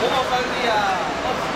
好麻烦你啊！